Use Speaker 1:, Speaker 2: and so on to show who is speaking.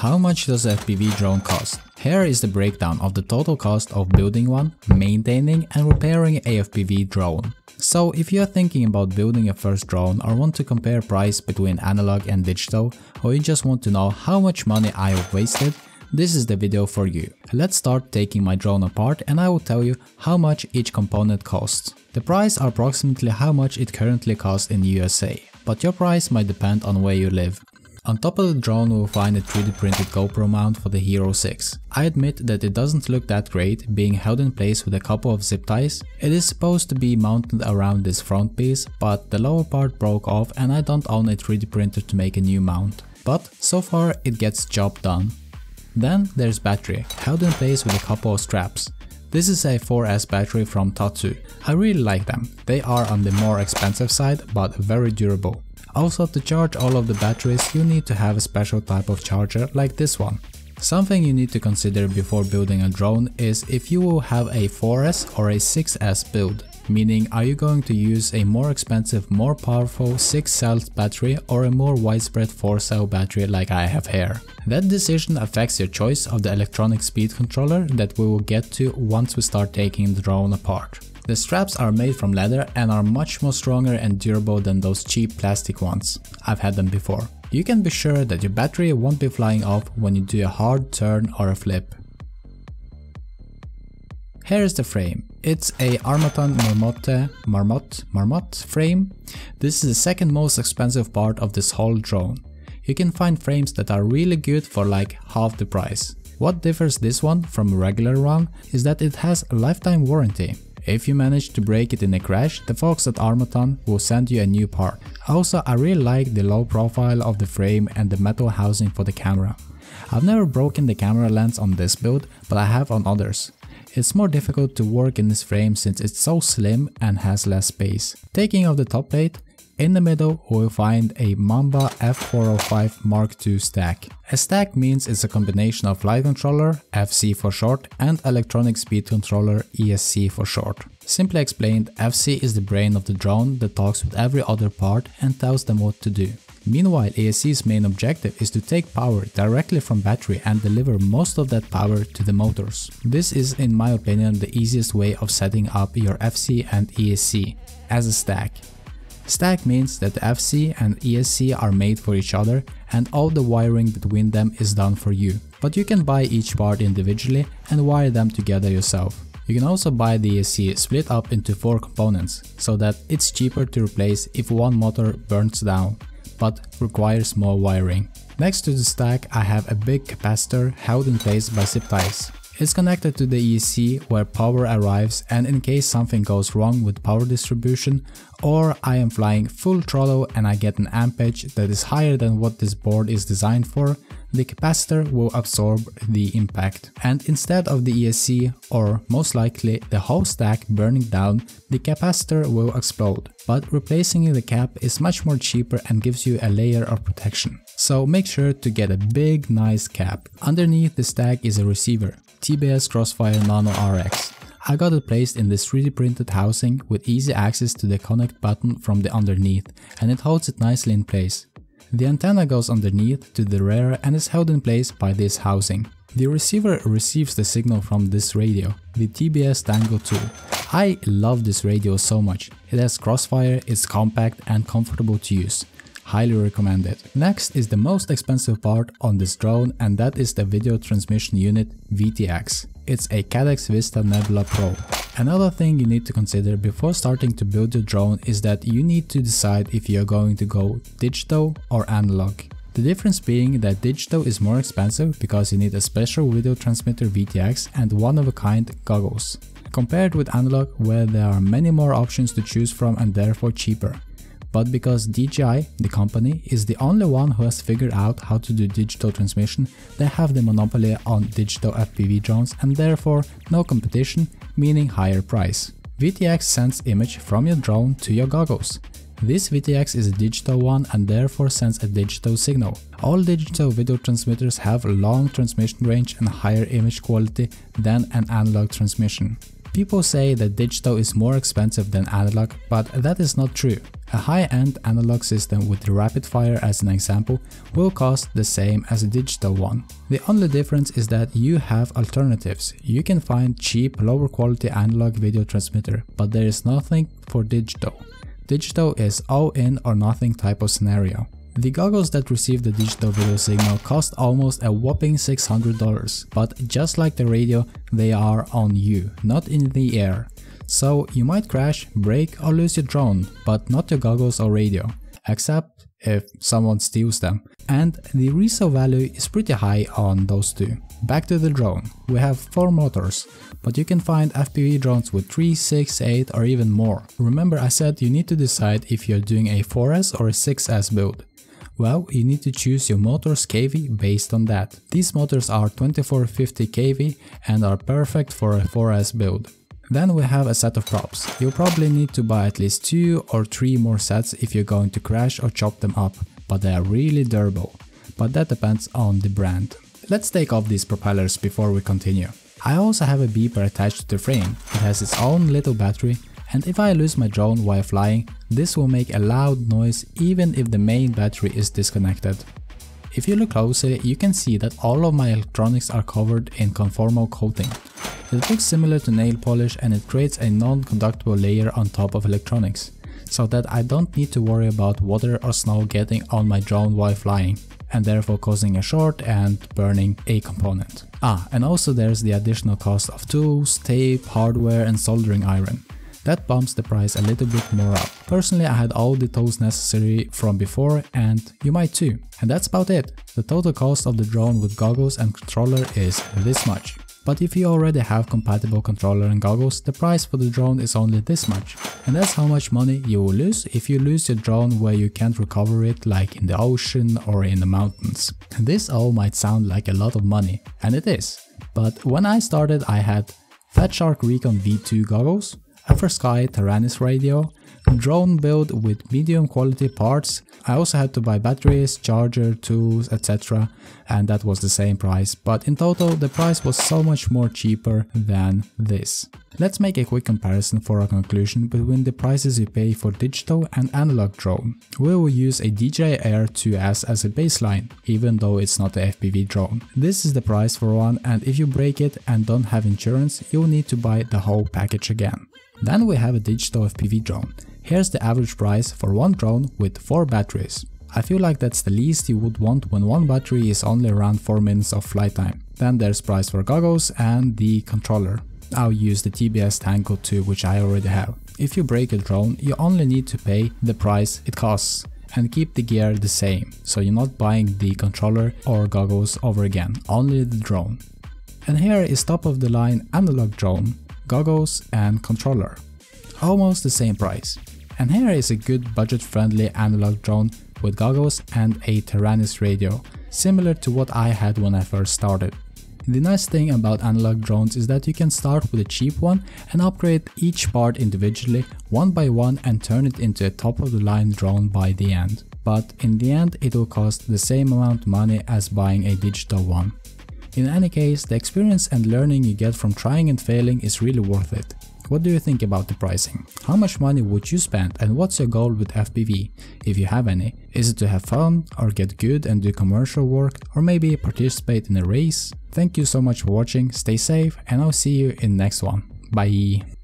Speaker 1: How much does a FPV drone cost? Here is the breakdown of the total cost of building one, maintaining and repairing a FPV drone. So if you are thinking about building a first drone or want to compare price between analog and digital, or you just want to know how much money I have wasted, this is the video for you. Let's start taking my drone apart and I will tell you how much each component costs. The price are approximately how much it currently costs in USA, but your price might depend on where you live. On top of the drone we will find a 3D printed GoPro mount for the Hero 6. I admit that it doesn't look that great, being held in place with a couple of zip ties. It is supposed to be mounted around this front piece, but the lower part broke off and I don't own a 3D printer to make a new mount. But so far it gets job done. Then there's battery, held in place with a couple of straps. This is a 4S battery from Tattu. I really like them. They are on the more expensive side, but very durable. Also to charge all of the batteries you need to have a special type of charger like this one. Something you need to consider before building a drone is if you will have a 4S or a 6S build. Meaning are you going to use a more expensive, more powerful 6 cell battery or a more widespread 4 cell battery like I have here. That decision affects your choice of the electronic speed controller that we will get to once we start taking the drone apart. The straps are made from leather and are much more stronger and durable than those cheap plastic ones. I've had them before. You can be sure that your battery won't be flying off when you do a hard turn or a flip. Here is the frame. It's a Armattan Marmotte, Marmot, Marmot frame. This is the second most expensive part of this whole drone. You can find frames that are really good for like half the price. What differs this one from a regular one is that it has a lifetime warranty. If you manage to break it in a crash, the folks at Armattan will send you a new part. Also, I really like the low profile of the frame and the metal housing for the camera. I've never broken the camera lens on this build, but I have on others. It's more difficult to work in this frame since it's so slim and has less space. Taking off the top plate, in the middle we'll find a Mamba F405 Mark II stack. A stack means it's a combination of flight controller, FC for short, and electronic speed controller, ESC for short. Simply explained, FC is the brain of the drone that talks with every other part and tells them what to do. Meanwhile, ESC's main objective is to take power directly from battery and deliver most of that power to the motors. This is in my opinion the easiest way of setting up your FC and ESC as a stack. Stack means that the FC and ESC are made for each other and all the wiring between them is done for you. But you can buy each part individually and wire them together yourself. You can also buy the ESC split up into 4 components, so that it's cheaper to replace if one motor burns down but requires more wiring. Next to the stack I have a big capacitor held in place by zip ties. It's connected to the ESC where power arrives and in case something goes wrong with power distribution or I am flying full throttle and I get an ampage that is higher than what this board is designed for, the capacitor will absorb the impact. And instead of the ESC, or most likely the whole stack burning down, the capacitor will explode. But replacing the cap is much more cheaper and gives you a layer of protection. So make sure to get a big nice cap. Underneath the stack is a receiver, TBS Crossfire Nano RX. I got it placed in this 3D printed housing with easy access to the connect button from the underneath and it holds it nicely in place. The antenna goes underneath to the rear and is held in place by this housing. The receiver receives the signal from this radio, the TBS Tango 2. I love this radio so much. It has crossfire, it's compact and comfortable to use. Highly recommend it. Next is the most expensive part on this drone and that is the video transmission unit VTX. It's a Caddx Vista Nebula Pro. Another thing you need to consider before starting to build your drone is that you need to decide if you're going to go digital or analog. The difference being that digital is more expensive because you need a special video transmitter VTX and one-of-a-kind goggles, compared with analog where there are many more options to choose from and therefore cheaper but because DJI, the company, is the only one who has figured out how to do digital transmission, they have the monopoly on digital FPV drones and therefore no competition, meaning higher price. VTX sends image from your drone to your goggles. This VTX is a digital one and therefore sends a digital signal. All digital video transmitters have a long transmission range and higher image quality than an analog transmission. People say that digital is more expensive than analog, but that is not true. A high-end analog system with rapid fire as an example will cost the same as a digital one. The only difference is that you have alternatives. You can find cheap, lower quality analog video transmitter, but there is nothing for digital. Digital is all in or nothing type of scenario. The goggles that receive the digital video signal cost almost a whopping $600, but just like the radio, they are on you, not in the air. So you might crash, break or lose your drone, but not your goggles or radio, except if someone steals them. And the resale value is pretty high on those two. Back to the drone. We have 4 motors, but you can find FPV drones with 3, 6, 8 or even more. Remember I said you need to decide if you're doing a 4S or a 6S build. Well, you need to choose your motor's KV based on that. These motors are 2450 kV and are perfect for a 4S build. Then we have a set of props. You'll probably need to buy at least 2 or 3 more sets if you're going to crash or chop them up, but they are really durable. But that depends on the brand. Let's take off these propellers before we continue. I also have a beeper attached to the frame. It has its own little battery and if I lose my drone while flying, this will make a loud noise even if the main battery is disconnected. If you look closely, you can see that all of my electronics are covered in conformal coating. It looks similar to nail polish and it creates a non-conductible layer on top of electronics, so that I don't need to worry about water or snow getting on my drone while flying, and therefore causing a short and burning a component. Ah, and also there's the additional cost of tools, tape, hardware and soldering iron. That bumps the price a little bit more up. Personally I had all the tools necessary from before and you might too. And that's about it. The total cost of the drone with goggles and controller is this much. But if you already have compatible controller and goggles, the price for the drone is only this much. And that's how much money you will lose if you lose your drone where you can't recover it like in the ocean or in the mountains. This all might sound like a lot of money, and it is. But when I started I had Fat Shark Recon V2 goggles, Sky Taranis radio, drone build with medium quality parts. I also had to buy batteries, charger, tools, etc. and that was the same price, but in total the price was so much more cheaper than this. Let's make a quick comparison for a conclusion between the prices you pay for digital and analog drone. We will use a DJI Air 2S as a baseline, even though it's not a FPV drone. This is the price for one and if you break it and don't have insurance, you'll need to buy the whole package again. Then we have a digital FPV drone. Here's the average price for one drone with 4 batteries. I feel like that's the least you would want when one battery is only around 4 minutes of flight time. Then there's price for goggles and the controller. I'll use the TBS Tango 2 which I already have. If you break a drone, you only need to pay the price it costs and keep the gear the same, so you're not buying the controller or goggles over again, only the drone. And here is top of the line analog drone goggles and controller. Almost the same price. And here is a good budget friendly analog drone with goggles and a Taranis radio, similar to what I had when I first started. The nice thing about analog drones is that you can start with a cheap one and upgrade each part individually one by one and turn it into a top of the line drone by the end. But in the end it will cost the same amount of money as buying a digital one. In any case, the experience and learning you get from trying and failing is really worth it. What do you think about the pricing? How much money would you spend and what's your goal with FPV, if you have any? Is it to have fun, or get good and do commercial work, or maybe participate in a race? Thank you so much for watching, stay safe and I'll see you in next one. Bye!